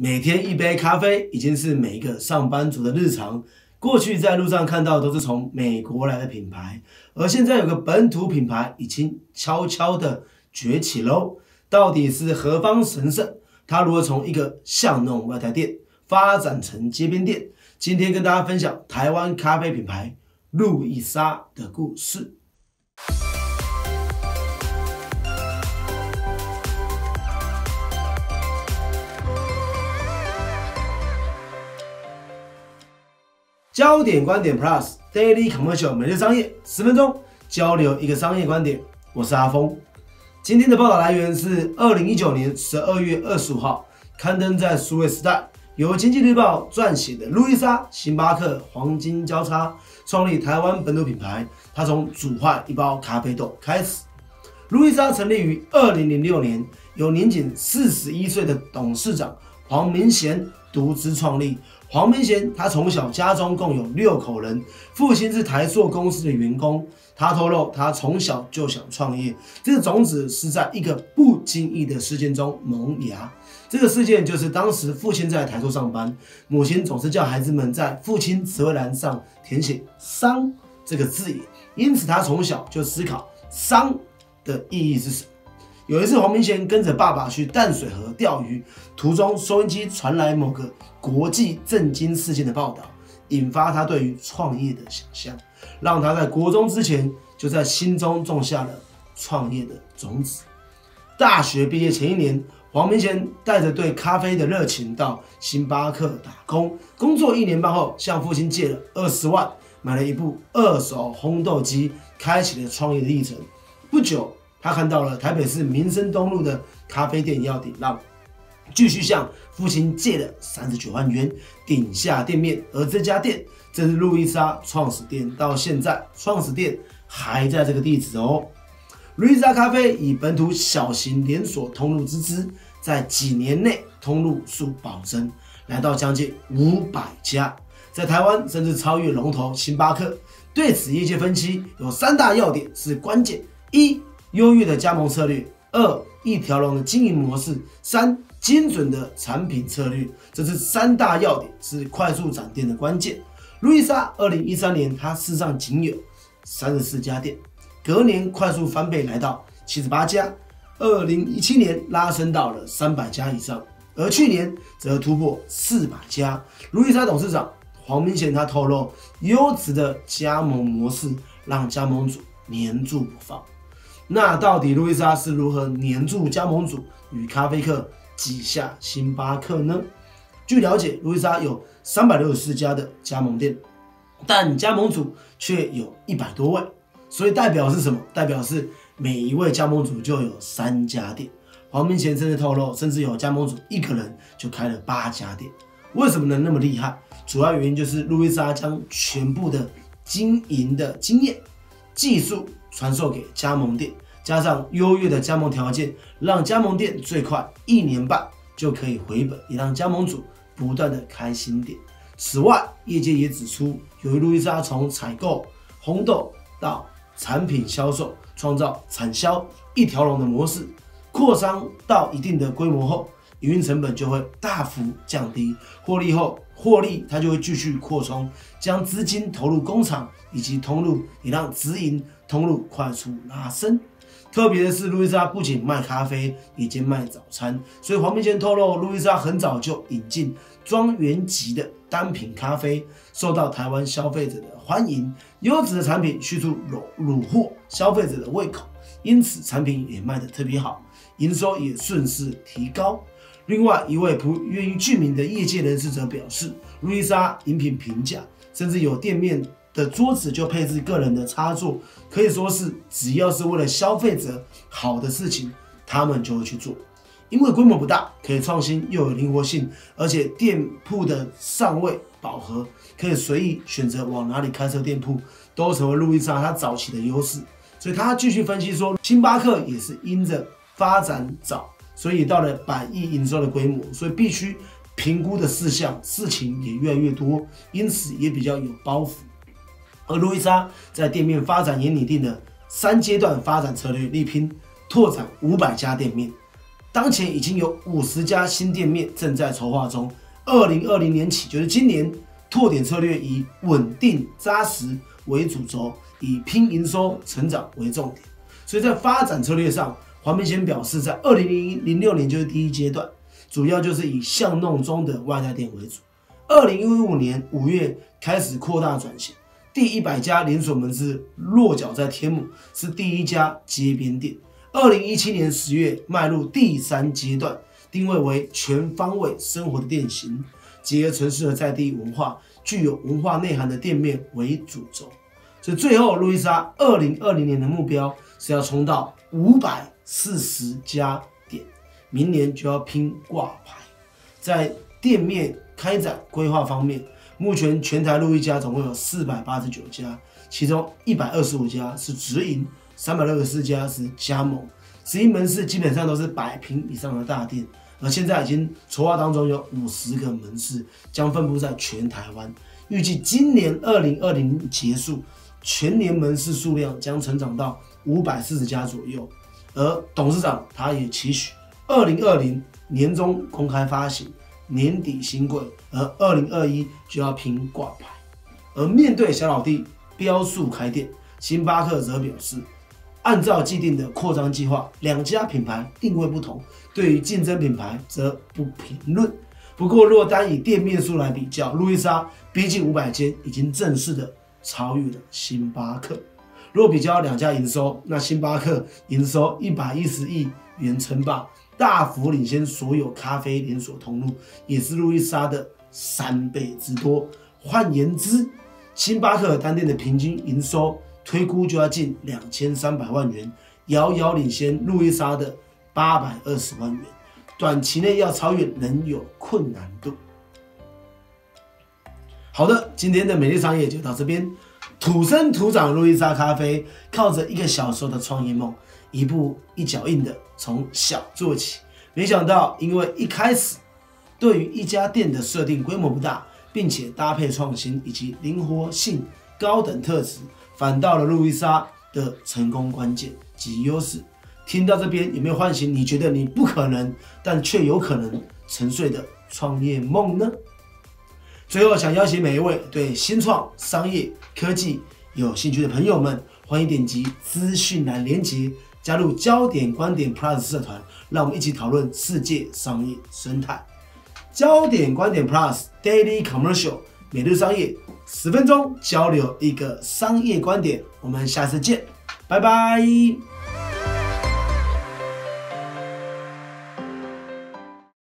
每天一杯咖啡已经是每一个上班族的日常。过去在路上看到都是从美国来的品牌，而现在有个本土品牌已经悄悄的崛起喽。到底是何方神圣？它如何从一个巷弄外带店发展成街边店？今天跟大家分享台湾咖啡品牌路易莎的故事。焦点观点 Plus Daily Commercial 每日商业十分钟，交流一个商业观点。我是阿峰。今天的报道来源是二零一九年十二月二十五号刊登在数位时代，由经济日报撰写的路易莎星巴克黄金交叉创立台湾本土品牌。他从煮坏一包咖啡豆开始。路易莎成立于二零零六年，由年仅四十一岁的董事长黄明贤独资创立。黄明贤，他从小家中共有六口人，父亲是台塑公司的员工。他透露，他从小就想创业，这个种子是在一个不经意的事件中萌芽。这个事件就是当时父亲在台塑上班，母亲总是叫孩子们在父亲词汇栏上填写“商”这个字眼，因此他从小就思考“商”的意义是什么。有一次，黄明贤跟着爸爸去淡水河钓鱼，途中收音机传来某个国际震惊事件的报道，引发他对于创业的想象，让他在国中之前就在心中种下了创业的种子。大学毕业前一年，黄明贤带着对咖啡的热情到星巴克打工，工作一年半后，向父亲借了二十万，买了一部二手烘豆机，开启了创业的历程。不久。他看到了台北市民生东路的咖啡店要顶让，继续向父亲借了三十九万元顶下店面，而这家店正是路易莎创始店，到现在创始店还在这个地址哦。路易莎咖啡以本土小型连锁通路之姿，在几年内通路数暴增，来到将近五百家，在台湾甚至超越龙头星巴克。对此，业界分析有三大要点是关键：一。优越的加盟策略，二一条龙的经营模式，三精准的产品策略，这是三大要点，是快速涨店的关键。路易莎二零一三年，它市上仅有三十四家店，隔年快速翻倍来到七十八家，二零一七年拉升到了三百家以上，而去年则突破四百家。路易莎董事长黄明贤他透露，优质的加盟模式让加盟主黏住不放。那到底路易莎是如何黏住加盟主与咖啡客挤下星巴克呢？据了解，路易莎有三百六十四家的加盟店，但加盟主却有一百多位，所以代表是什么？代表是每一位加盟主就有三家店。黄明贤甚至透露，甚至有加盟主一个人就开了八家店。为什么能那么厉害？主要原因就是路易莎将全部的经营的经验、技术。传授给加盟店，加上优越的加盟条件，让加盟店最快一年半就可以回本，也让加盟主不断的开新店。此外，业界也指出，由于路易莎从采购红豆到产品销售，创造产销一条龙的模式，扩张到一定的规模后，营运成本就会大幅降低，获利后获利它就会继续扩充，将资金投入工厂以及通路，也让直营。通路快速拉升，特别是，路易莎不仅卖咖啡，也兼卖早餐。所以黄明贤透露，路易莎很早就引进庄园级的单品咖啡，受到台湾消费者的欢迎。优质的产品迅速虏虏获消费者的胃口，因此产品也卖得特别好，营收也顺势提高。另外一位不愿意具名的业界人士则表示，路易莎饮品平价，甚至有店面。的桌子就配置个人的插座，可以说是只要是为了消费者好的事情，他们就会去做。因为规模不大，可以创新又有灵活性，而且店铺的上位饱和，可以随意选择往哪里开设店铺，都成为路易莎它早期的优势。所以他继续分析说，星巴克也是因着发展早，所以到了百亿营收的规模，所以必须评估的事项事情也越来越多，因此也比较有包袱。而路易莎在店面发展也拟定了三阶段发展策略，力拼拓展五百家店面。当前已经有五十家新店面正在筹划中。二零二零年起，就是今年，拓点策略以稳定扎实为主轴，以拼营收成长为重点。所以在发展策略上，黄明贤表示，在二零零零六年就是第一阶段，主要就是以巷弄中的外带店为主。二零一五年五月开始扩大转型，第一百家连锁门市落脚在天母，是第一家街边店。二零一七年十月迈入第三阶段，定位为全方位生活的店型，结合城市的在地文化，具有文化内涵的店面为主轴。所以最后，路易莎二零二零年的目标是要冲到五百四十家店，明年就要拼挂牌。在店面开展规划方面，目前全台路一家总共有四百八十九家，其中一百二十五家是直营，三百六十四家是加盟。直营门市基本上都是百平以上的大店，而现在已经筹划当中有五十个门市将分布在全台湾，预计今年二零二零结束。全年门市数量将成长到五百四十家左右，而董事长他也期许二零二零年中公开发行，年底新贵，而二零二一就要拼挂牌。而面对小老弟标速开店，星巴克则表示，按照既定的扩张计划，两家品牌定位不同，对于竞争品牌则不评论。不过若单以店面数来比较，路易莎逼近五百间，已经正式的。超越了星巴克。若比较两家营收，那星巴克营收一百一十亿元称霸，大幅领先所有咖啡连锁通路，也是路易莎的三倍之多。换言之，星巴克单店的平均营收推估就要近两千三百万元，遥遥领先路易莎的八百二十万元。短期内要超越仍有困难度。好的，今天的美丽商业就到这边。土生土长路易莎咖啡，靠着一个小时候的创业梦，一步一脚印的从小做起。没想到，因为一开始对于一家店的设定规模不大，并且搭配创新以及灵活性高等特质，反倒了路易莎的成功关键及优势。听到这边，有没有唤醒你觉得你不可能，但却有可能沉睡的创业梦呢？最后，想邀请每一位对新创、商业、科技有兴趣的朋友们，欢迎点击资讯栏连接，加入焦点观点 Plus 社团，让我们一起讨论世界商业生态。焦点观点 Plus Daily Commercial 每日商业十分钟交流一个商业观点，我们下次见，拜拜。